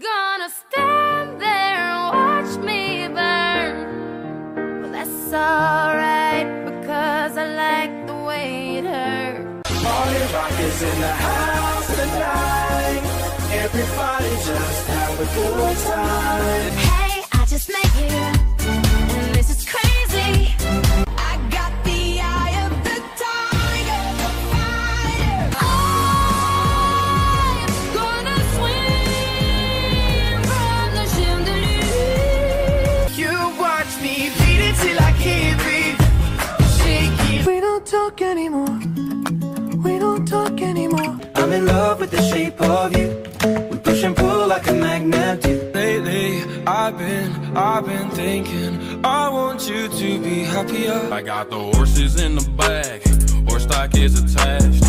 gonna stand there and watch me burn. Well, that's alright because I like the way it hurts. Party rock is in the house tonight. Everybody just have a good time. Talk anymore. We don't talk anymore. I'm in love with the shape of you. We push and pull like a magnet do. Lately, I've been, I've been thinking I want you to be happier I got the horses in the back, horse stock is attached.